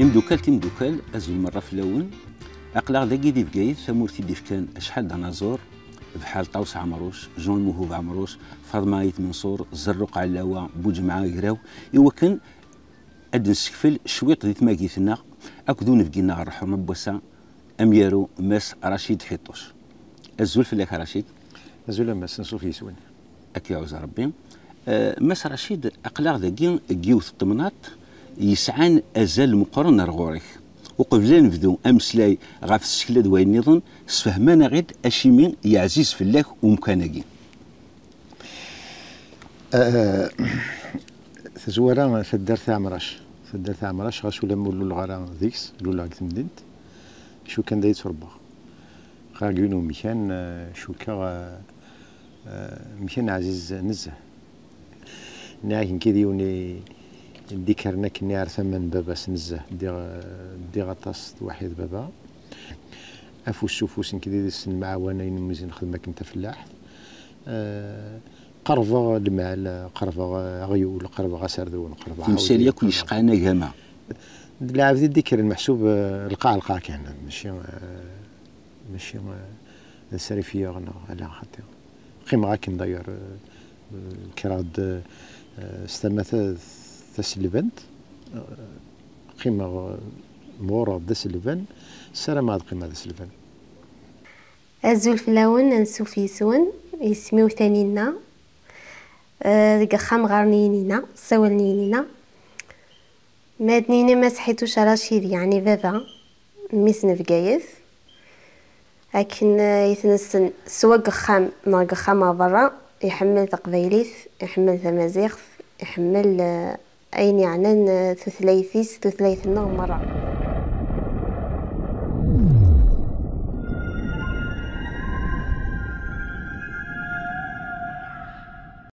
امدوكال تيمدوكال ازول مرة في اللون اقلاغ داكي دي بقايث ثمورتي دي فكان أشحال دنازور بحال طاوس عمروش جون المهوب عمروش فاطمه ايت منصور زرق علاوة بوجمعه قراو ايوا كان أد نسكفل شويط دي تماكيثنا اكدو نفقينا نروحو نبوسا اميارو ماس رشيد حيطوش. الزول فلاك رشيد؟ الزول ماس نصوف يسون اكي عوز ربي. أه ماس رشيد اقلاغ ذاكي جيوث الطمنات يسعان أزال مقرن رغوريك. وقبل نبدو أمسلاي غاف السكلاد وين نظن سفهمنا غير أشيمين يعزيز في الله ومكانكي أه تزورا تدار عمراش. تدار عمراش غاش ولا مولو الغارة ديكس لولا غاك تمدنت شو كان دايت ربا غاكينو مكان شو كا مكان عزيز نزه. ناكن كذي وني ذكرنا كني عرفة من بابا سنزه دي دي غطاس واحد بابا. افوس سوفوس كذي دي السن معاونين مزين خدمة كنت فلاح أه قرفة المال قرفة غيول قرفة غسردون قرفة تمثال ياك يشقانا كما لا بدي ذكر المحسوب القاع القاع كان. ماشي ماشي السريفية غنا على خاطر. قيمة غاكن داير كراد استمثل تسلفنت قيمة مورا دسلفن السلام هاد قيمة دسلفن أزول في اللون نسو في سون. يسميو ثانينا ديك خام غارنينينا سوالنينينا مادنيني ما سحيتوش رشيد يعني بابا ميسن فقايث لكن يتنسن سواق خام ناق خام برا. يحمل تقبيليث يحمل تمازيغ يحمل أين يعني ثلاثيس ثلاث مرة